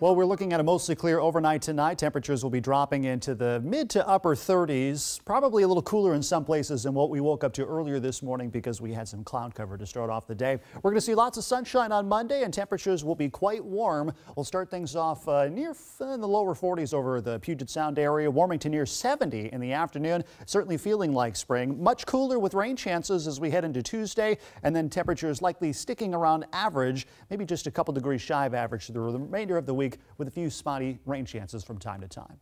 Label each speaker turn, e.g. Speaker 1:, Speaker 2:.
Speaker 1: Well, we're looking at a mostly clear overnight tonight. Temperatures will be dropping into the mid to upper 30s, probably a little cooler in some places than what we woke up to earlier this morning because we had some cloud cover to start off the day. We're going to see lots of sunshine on Monday and temperatures will be quite warm. We'll start things off uh, near in the lower 40s over the Puget Sound area, warming to near 70 in the afternoon. Certainly feeling like spring. Much cooler with rain chances as we head into Tuesday, and then temperatures likely sticking around average, maybe just a couple degrees shy of average through the remainder of the week with a few spotty rain chances from time to time.